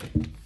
Thank you.